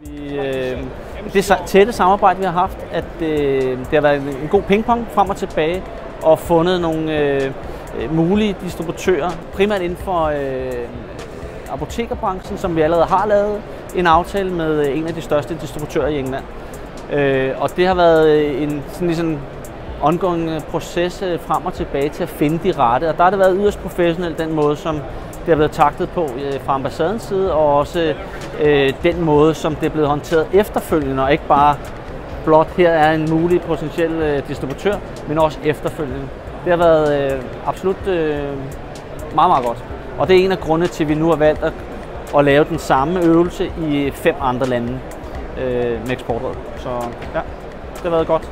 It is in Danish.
vi øh, det tætte samarbejde, vi har haft, at øh, det har været en god pingpong frem og tilbage, og fundet nogle øh, øh, mulige distributører, primært inden for øh, apotekerbranchen, som vi allerede har lavet en aftale med øh, en af de største distributører i England. Øh, og det har været en sådan ligesom ongoing proces øh, frem og tilbage til at finde de rette. Og der har det været yderst professionelt den måde, som det er blevet taktet på øh, fra ambassadens side, og også øh, den måde, som det er blevet håndteret efterfølgende, og ikke bare blot her er en mulig potentiel øh, distributør, men også efterfølgende. Det har været øh, absolut øh, meget, meget godt. Og det er en af grundene til, at vi nu har valgt at, at lave den samme øvelse i fem andre lande øh, med eksportrådet. Så ja, det har været godt.